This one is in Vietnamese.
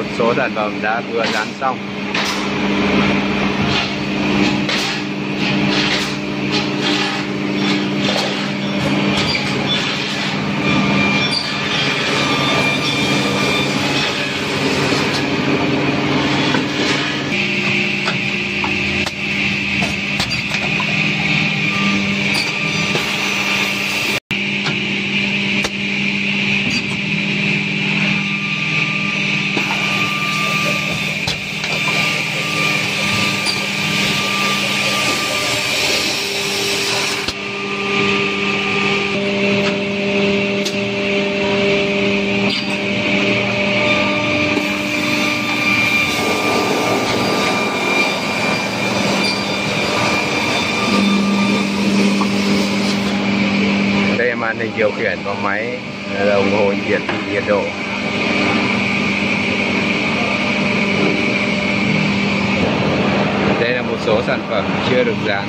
một số sản phẩm đã vừa dán xong. Màn hình điều khiển của máy đồng hồ hiển thị nhiệt độ. Đây là một số sản phẩm chưa được dán.